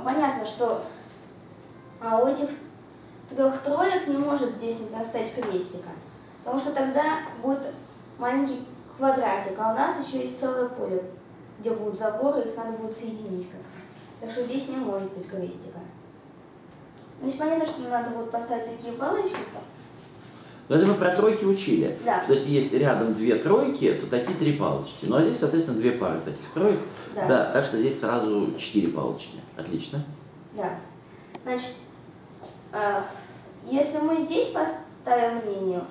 понятно, что а, у этих трех троек не может здесь достать крестика. Потому что тогда будет маленький квадратик, а у нас еще есть целое поле, где будут заборы, их надо будет соединить как-то. Так что здесь не может быть крестика. Значит, понятно, что надо вот поставить такие палочки. Но это мы про тройки учили. Да. Что если есть рядом две тройки, то такие три палочки. Ну а здесь, соответственно, две пары таких троек. Да. так что здесь сразу четыре палочки. Отлично. Да. Значит, э, если мы здесь поставим линию,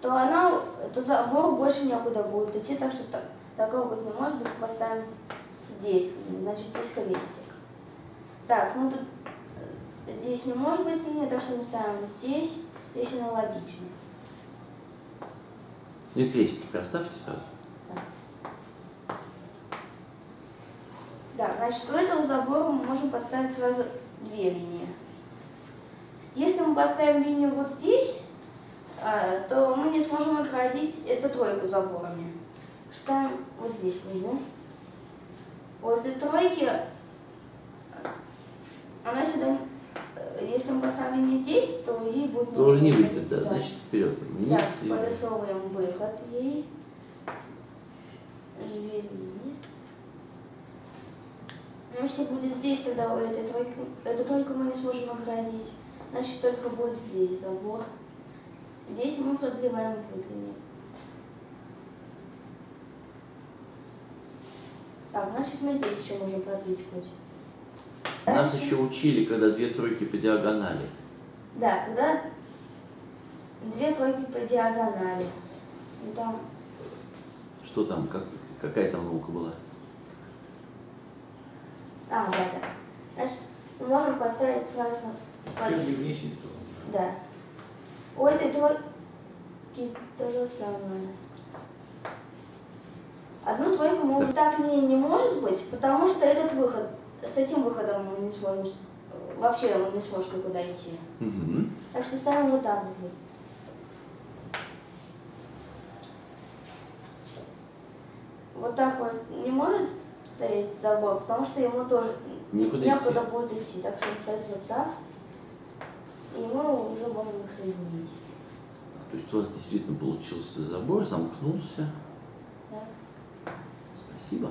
то она, то забор больше некуда будет идти, так что так, такого быть не может быть. Поставим здесь линию, значит здесь крестик. Так, ну тут э, здесь не может быть линия, так что мы ставим здесь, здесь аналогично. Ну и крестики проставьте сразу. Да, значит, у этого забора мы можем поставить сразу две линии. Если мы поставим линию вот здесь, а, то мы не сможем оградить эту тройку заборами. Ставим вот здесь линию. Вот этой тройки, она сюда, поставим линию здесь, то ей будет... То уже не выйдет, да, значит вперед. Вниз Так, и... порисовываем выход ей. Линии. Ну, если будет здесь, тогда у этой тройки, эту тройку мы не сможем оградить. Значит, только будет здесь забор. Здесь мы продлеваем линию. Так, значит, мы здесь еще можем продлить путь. Нас еще учили, когда две тройки по диагонали. Да, тогда две тройки по диагонали. Ну, там Что там, как, какая там наука была? А, да, да. Значит, мы можем поставить сразу... под- стол. Да. У этой тройки то же самое. Одну тройку мы так не, не может быть, потому что этот выход, с этим выходом мы не сможем, э, вообще он не сможет никуда идти. Угу. Так что ставим вот так вот. Вот так вот не может стоять забор, потому что ему тоже Никуда некуда идти. будет идти. Так что он стоит вот так, и мы уже можем их соединить. То есть у вас действительно получился забор, замкнулся. Да. Спасибо.